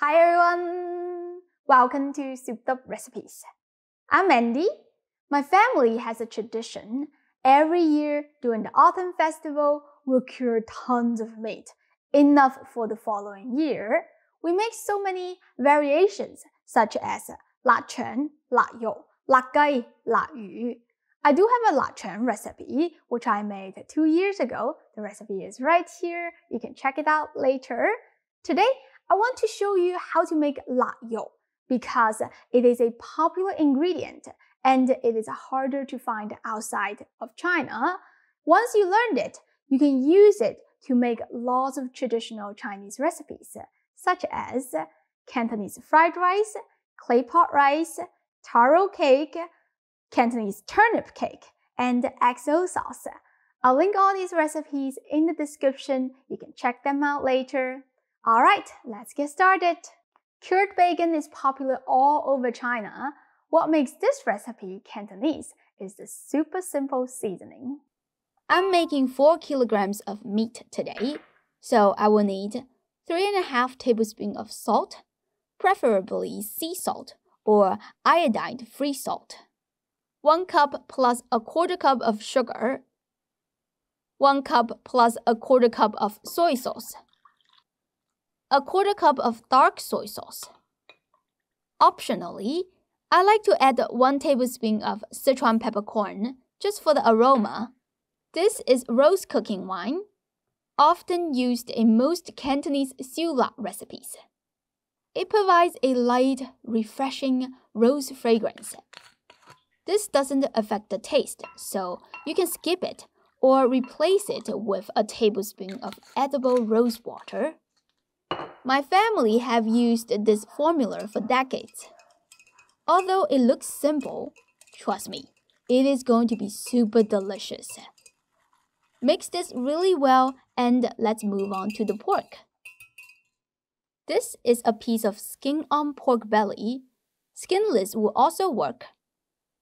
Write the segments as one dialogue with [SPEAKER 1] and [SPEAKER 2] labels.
[SPEAKER 1] Hi everyone! Welcome to Souped Up Recipes. I'm Andy. My family has a tradition. Every year during the Autumn Festival, we cure tons of meat, enough for the following year. We make so many variations, such as la chen, la you, la gai, la yu. I do have a la chen recipe, which I made two years ago. The recipe is right here. You can check it out later. Today, I want to show you how to make 腊肉 because it is a popular ingredient and it is harder to find outside of China. Once you learned it, you can use it to make lots of traditional Chinese recipes, such as Cantonese fried rice, clay pot rice, taro cake, Cantonese turnip cake, and XO sauce. I'll link all these recipes in the description. You can check them out later. Alright, let's get started. Cured bacon is popular all over China. What makes this recipe Cantonese is the super simple seasoning.
[SPEAKER 2] I'm making 4 kilograms of meat today, so I will need 3.5 tablespoons of salt, preferably sea salt or iodine-free salt, 1 cup plus a quarter cup of sugar, 1 cup plus a quarter cup of soy sauce, a quarter cup of dark soy sauce. Optionally, I like to add 1 tablespoon of Sichuan peppercorn just for the aroma. This is rose cooking wine, often used in most Cantonese siu recipes. It provides a light, refreshing rose fragrance. This doesn't affect the taste, so you can skip it or replace it with a tablespoon of edible rose water. My family have used this formula for decades. Although it looks simple, trust me, it is going to be super delicious. Mix this really well and let's move on to the pork. This is a piece of skin on pork belly. Skinless will also work.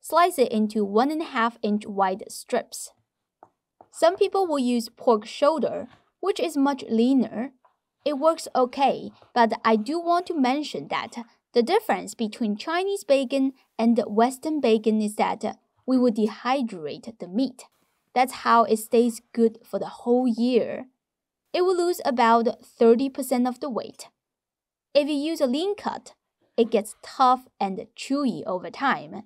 [SPEAKER 2] Slice it into one and a half inch wide strips. Some people will use pork shoulder, which is much leaner. It works okay, but I do want to mention that the difference between Chinese bacon and Western bacon is that we will dehydrate the meat. That's how it stays good for the whole year. It will lose about 30% of the weight. If you use a lean cut, it gets tough and chewy over time.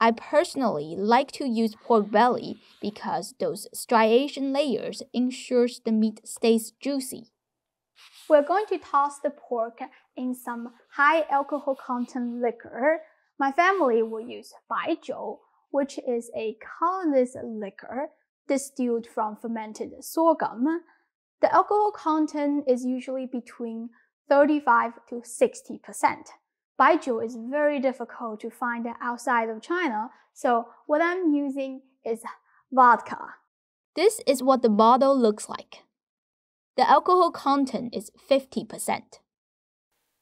[SPEAKER 2] I personally like to use pork belly because those striation layers ensures the meat stays juicy.
[SPEAKER 1] We're going to toss the pork in some high alcohol content liquor. My family will use baijiu, which is a colorless liquor distilled from fermented sorghum. The alcohol content is usually between 35 to 60 percent. Baijiu is very difficult to find outside of China, so what I'm using is vodka.
[SPEAKER 2] This is what the bottle looks like. The alcohol content is 50%.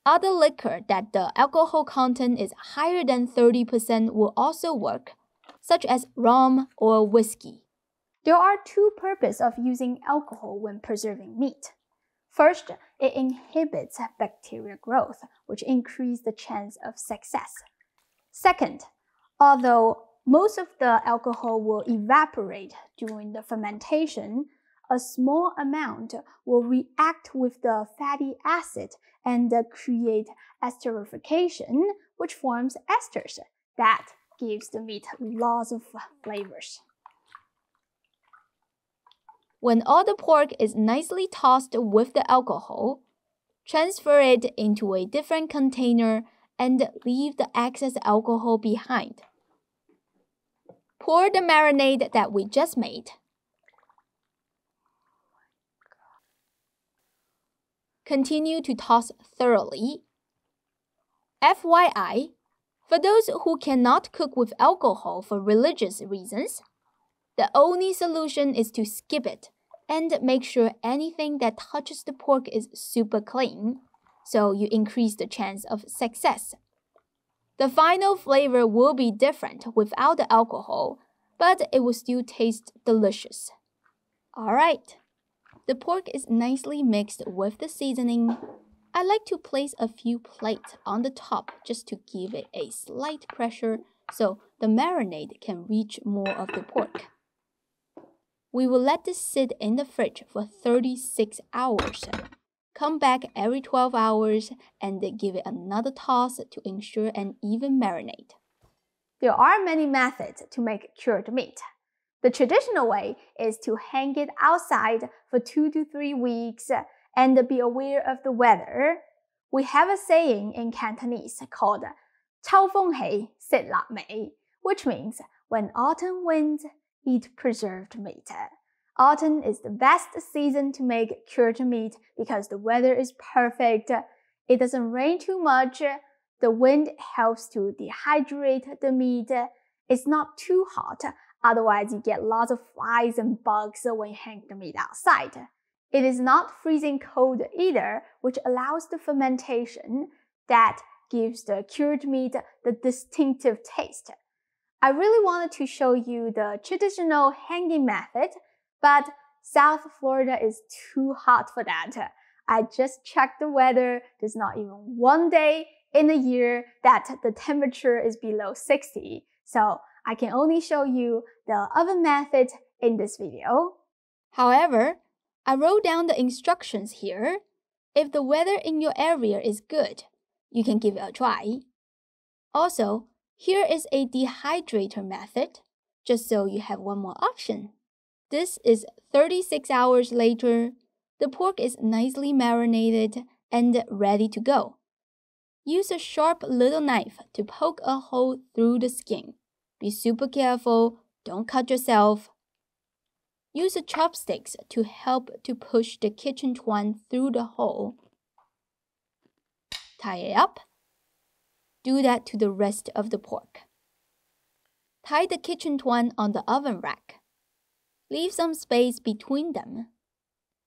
[SPEAKER 2] Other liquor that the alcohol content is higher than 30% will also work, such as rum or whiskey.
[SPEAKER 1] There are two purposes of using alcohol when preserving meat. First, it inhibits bacterial growth, which increases the chance of success. Second, although most of the alcohol will evaporate during the fermentation, a small amount will react with the fatty acid and create esterification, which forms esters. That gives the meat lots of flavors.
[SPEAKER 2] When all the pork is nicely tossed with the alcohol, transfer it into a different container and leave the excess alcohol behind. Pour the marinade that we just made. Continue to toss thoroughly. FYI, for those who cannot cook with alcohol for religious reasons, the only solution is to skip it and make sure anything that touches the pork is super clean, so you increase the chance of success. The final flavor will be different without the alcohol, but it will still taste delicious. Alright, the pork is nicely mixed with the seasoning. I like to place a few plates on the top just to give it a slight pressure so the marinade can reach more of the pork. We will let this sit in the fridge for 36 hours. Come back every 12 hours and give it another toss to ensure an even marinade.
[SPEAKER 1] There are many methods to make cured meat. The traditional way is to hang it outside for two to three weeks and be aware of the weather. We have a saying in Cantonese called 秋风起，食腊味, which means when autumn winds, eat preserved meat. Autumn is the best season to make cured meat because the weather is perfect. It doesn't rain too much. The wind helps to dehydrate the meat. It's not too hot, otherwise you get lots of flies and bugs when you hang the meat outside. It is not freezing cold either, which allows the fermentation that gives the cured meat the distinctive taste. I really wanted to show you the traditional hanging method, but South Florida is too hot for that. I just checked the weather. There's not even one day in a year that the temperature is below 60. So I can only show you the oven method in this video.
[SPEAKER 2] However, I wrote down the instructions here. If the weather in your area is good, you can give it a try. Also, here is a dehydrator method, just so you have one more option. This is 36 hours later. The pork is nicely marinated and ready to go. Use a sharp little knife to poke a hole through the skin. Be super careful, don't cut yourself. Use the chopsticks to help to push the kitchen twine through the hole. Tie it up do that to the rest of the pork. Tie the kitchen twine on the oven rack. Leave some space between them.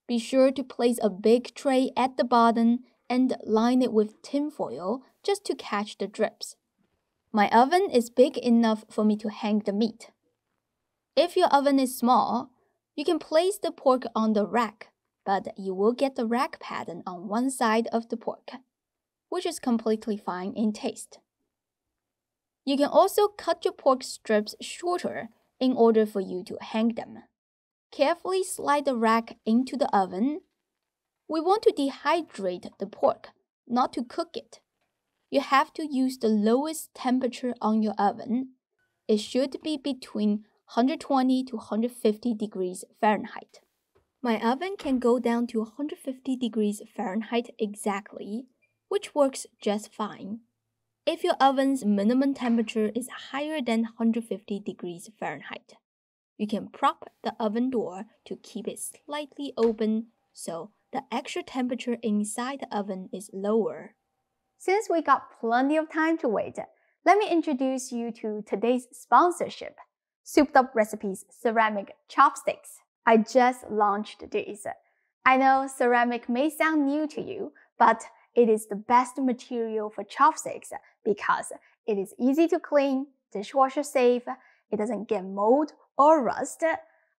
[SPEAKER 2] Be sure to place a big tray at the bottom and line it with tinfoil just to catch the drips. My oven is big enough for me to hang the meat. If your oven is small, you can place the pork on the rack, but you will get the rack pattern on one side of the pork which is completely fine in taste. You can also cut your pork strips shorter in order for you to hang them. Carefully slide the rack into the oven. We want to dehydrate the pork, not to cook it. You have to use the lowest temperature on your oven. It should be between 120 to 150 degrees Fahrenheit. My oven can go down to 150 degrees Fahrenheit exactly which works just fine. If your oven's minimum temperature is higher than 150 degrees Fahrenheit, you can prop the oven door to keep it slightly open so the extra temperature inside the oven is lower.
[SPEAKER 1] Since we got plenty of time to wait, let me introduce you to today's sponsorship, Souped Up Recipes Ceramic Chopsticks. I just launched these. I know ceramic may sound new to you, but it is the best material for chopsticks because it is easy to clean, dishwasher safe, it doesn't get mold or rust.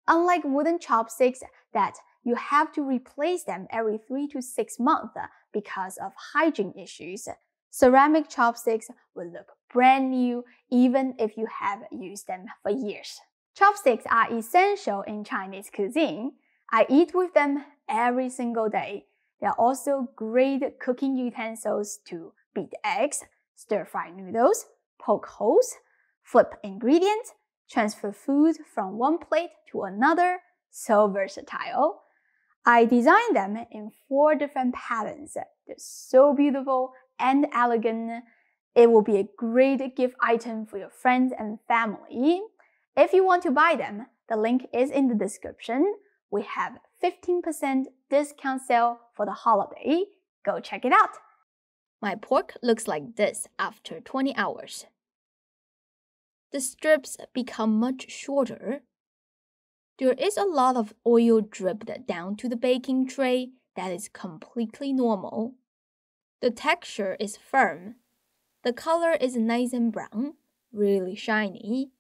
[SPEAKER 1] Unlike wooden chopsticks that you have to replace them every three to six months because of hygiene issues, ceramic chopsticks will look brand new even if you have used them for years. Chopsticks are essential in Chinese cuisine. I eat with them every single day They are also great cooking utensils to beat eggs, stir fry noodles, poke holes, flip ingredients, transfer food from one plate to another. So versatile. I designed them in four different patterns. They're so beautiful and elegant. It will be a great gift item for your friends and family. If you want to buy them, the link is in the description. We have 15% discount sale for the holiday. Go check it out.
[SPEAKER 2] My pork looks like this after 20 hours. The strips become much shorter. There is a lot of oil dripped down to the baking tray that is completely normal. The texture is firm. The color is nice and brown, really shiny.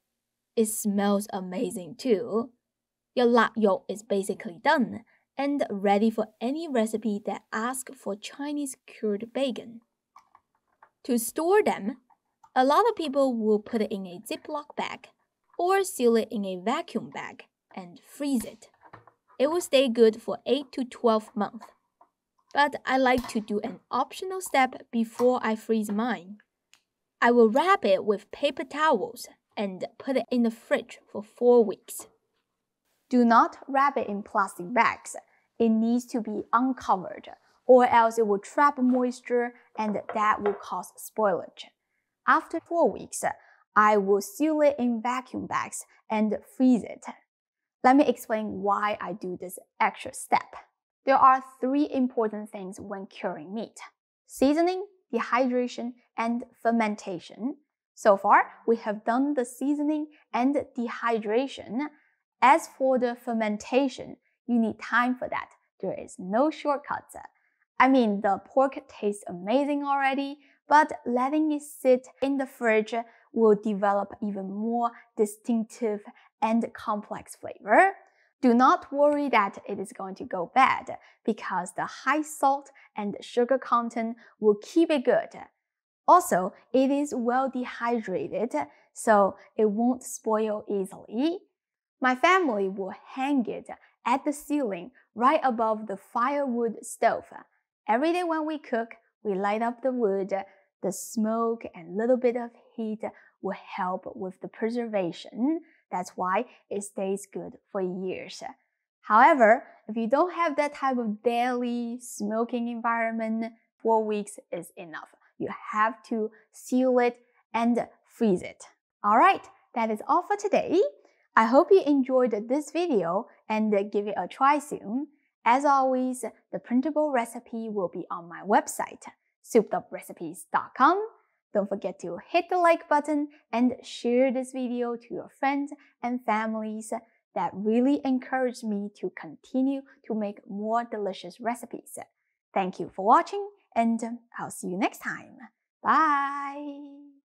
[SPEAKER 2] It smells amazing too. Your lap yok is basically done, and ready for any recipe that asks for Chinese cured bacon. To store them, a lot of people will put it in a Ziploc bag or seal it in a vacuum bag and freeze it. It will stay good for 8 to 12 months. But I like to do an optional step before I freeze mine. I will wrap it with paper towels and put it in the fridge for 4 weeks.
[SPEAKER 1] Do not wrap it in plastic bags. It needs to be uncovered, or else it will trap moisture and that will cause spoilage. After 4 weeks, I will seal it in vacuum bags and freeze it. Let me explain why I do this extra step. There are three important things when curing meat. Seasoning, dehydration, and fermentation. So far, we have done the seasoning and dehydration. As for the fermentation, you need time for that. There is no shortcuts. I mean, the pork tastes amazing already, but letting it sit in the fridge will develop even more distinctive and complex flavor. Do not worry that it is going to go bad because the high salt and sugar content will keep it good. Also, it is well dehydrated, so it won't spoil easily. My family will hang it at the ceiling right above the firewood stove. Every day when we cook, we light up the wood. The smoke and little bit of heat will help with the preservation. That's why it stays good for years. However, if you don't have that type of daily smoking environment, four weeks is enough. You have to seal it and freeze it. Alright, that is all for today. I hope you enjoyed this video and give it a try soon. As always, the printable recipe will be on my website, soupeduprecipes.com. Don't forget to hit the like button and share this video to your friends and families. That really encourage me to continue to make more delicious recipes. Thank you for watching and I'll see you next time. Bye!